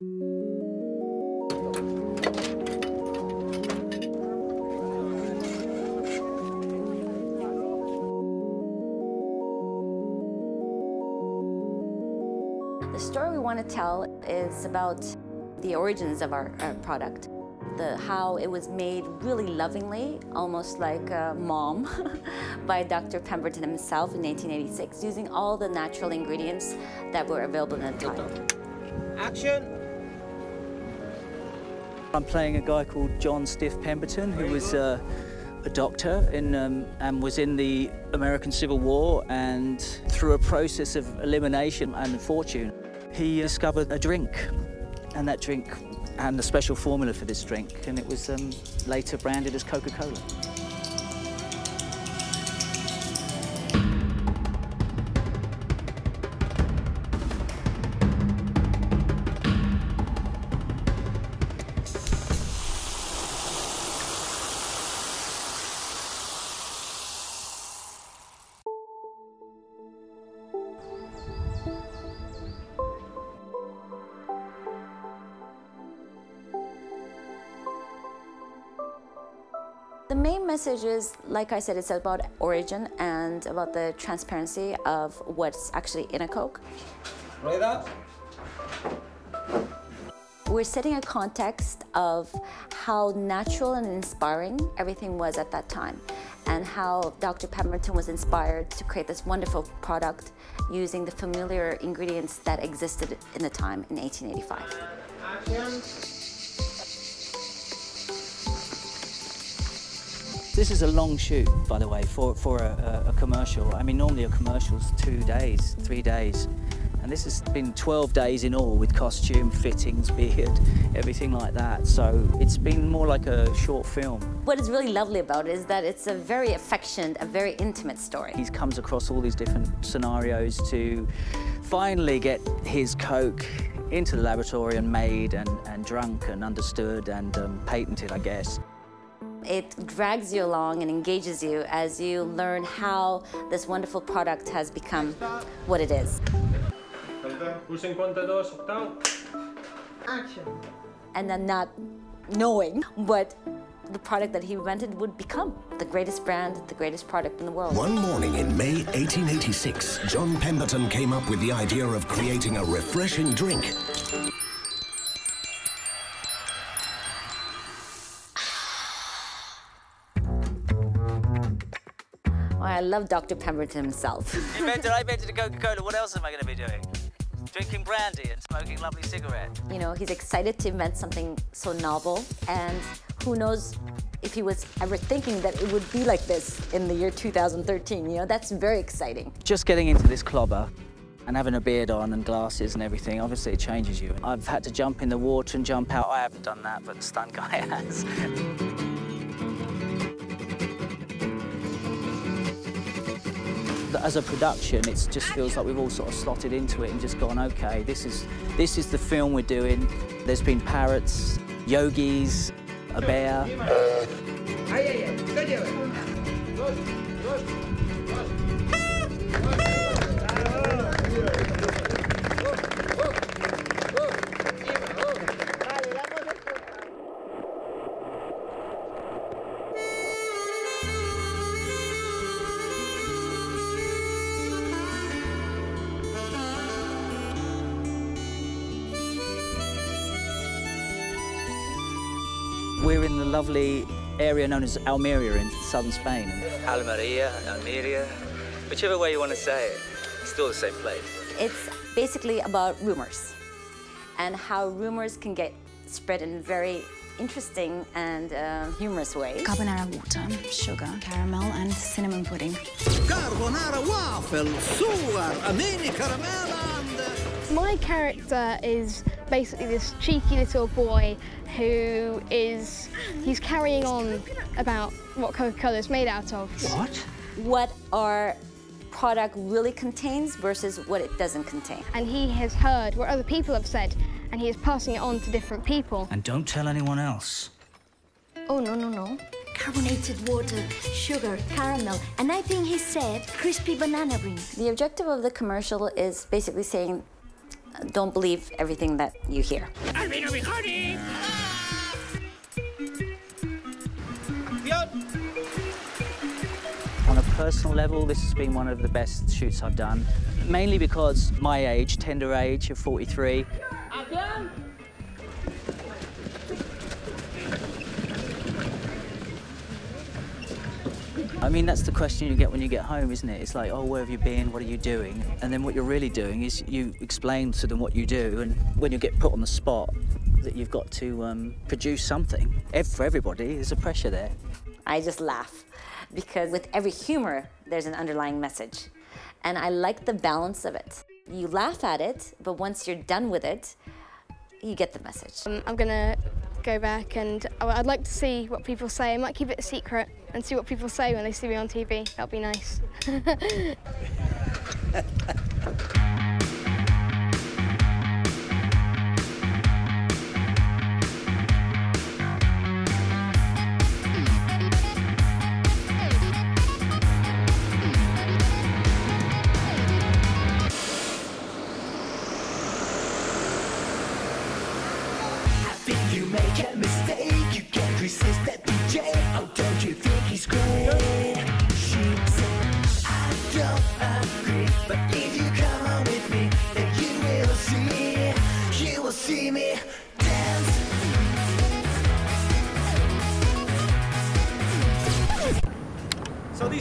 The story we want to tell is about the origins of our, our product. The, how it was made really lovingly, almost like a mom, by Dr. Pemberton himself in 1986, using all the natural ingredients that were available at the time. Action! I'm playing a guy called John Stith Pemberton, who was uh, a doctor in, um, and was in the American Civil War. And through a process of elimination and fortune, he discovered a drink. And that drink and a special formula for this drink. And it was um, later branded as Coca-Cola. Main message is, like I said, it's about origin and about the transparency of what's actually in a Coke. Rueda. We're setting a context of how natural and inspiring everything was at that time and how Dr. Pemberton was inspired to create this wonderful product using the familiar ingredients that existed in the time in 1885. This is a long shoot, by the way, for, for a, a, a commercial. I mean, normally a commercial's two days, three days. And this has been 12 days in all with costume, fittings, beard, everything like that. So it's been more like a short film. What is really lovely about it is that it's a very affectionate, a very intimate story. He comes across all these different scenarios to finally get his Coke into the laboratory and made and, and drunk and understood and um, patented, I guess. It drags you along and engages you as you learn how this wonderful product has become what it is. Pulsing contados, octavo. Action! And then not knowing what the product that he invented would become the greatest brand, the greatest product in the world. One morning in May 1886, John Pemberton came up with the idea of creating a refreshing drink. I love Dr. Pemberton himself. Invented, I invented a Coca-Cola. What else am I going to be doing? Drinking brandy and smoking lovely cigarettes. you know, he's excited to invent something so novel, and who knows if he was ever thinking that it would be like this in the year 2013. You know, that's very exciting. Just getting into this clobber and having a beard on and glasses and everything, obviously it changes you. I've had to jump in the water and jump out. I haven't done that, but the stunt guy has. As a production, it just feels like we've all sort of slotted into it and just gone, okay, this is, this is the film we're doing. There's been parrots, yogis, a bear. We're in the lovely area known as Almeria in southern Spain. Almeria, Almeria, whichever way you want to say it, it's still the same place. It's basically about rumors and how rumors can get spread in very interesting and uh, humorous ways. Carbonara water, sugar, caramel, and cinnamon pudding. Carbonara waffle, sugar, a mini caramel and... My character is basically this cheeky little boy who is he's carrying on about what Coca-Cola is made out of. What? What our product really contains versus what it doesn't contain. And he has heard what other people have said and he is passing it on to different people. And don't tell anyone else. Oh, no, no, no. Carbonated water, sugar, caramel, and I think he said crispy banana ring. The objective of the commercial is basically saying don't believe everything that you hear. On a personal level, this has been one of the best shoots I've done, mainly because my age, tender age of 43. I mean, that's the question you get when you get home, isn't it? It's like, oh, where have you been? What are you doing? And then what you're really doing is you explain to them what you do, and when you get put on the spot, that you've got to um, produce something. For everybody, there's a pressure there. I just laugh because with every humor, there's an underlying message. And I like the balance of it. You laugh at it, but once you're done with it, you get the message. Um, I'm gonna go back and I'd like to see what people say. I might keep it a secret and see what people say when they see me on TV. That'd be nice.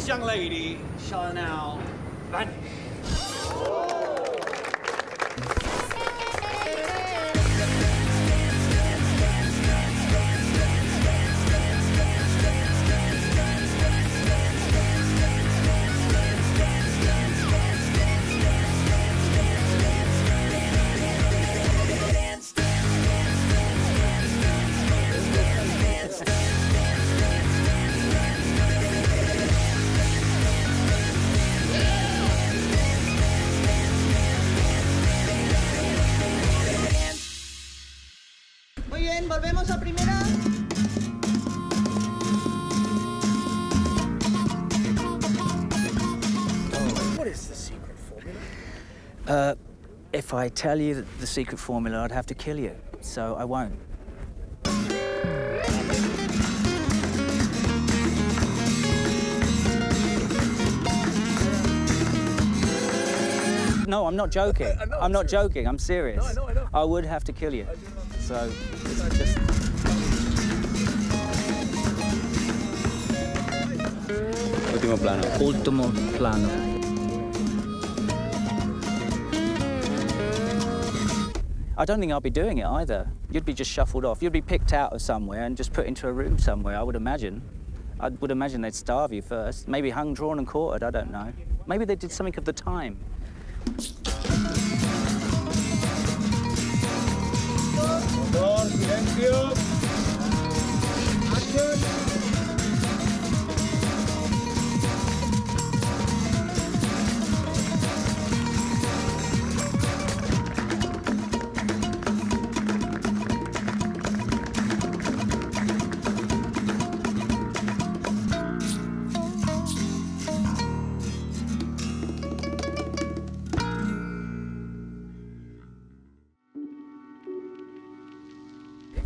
this young lady shall now vanish. Bien, volvemos a primera. What is the secret formula? Uh, if I tell you the secret formula, I'd have to kill you, so I won't. No, I'm not joking. I know, I'm not serious. joking. I'm serious. No, I know, I know. I would have to kill you. So it's just. Último plano. Ultimo plano. I don't think I'll be doing it either. You'd be just shuffled off. You'd be picked out of somewhere and just put into a room somewhere, I would imagine. I would imagine they'd starve you first. Maybe hung, drawn, and quartered, I don't know. Maybe they did something of the time. Con silencio.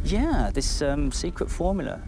Yeah, this um, secret formula.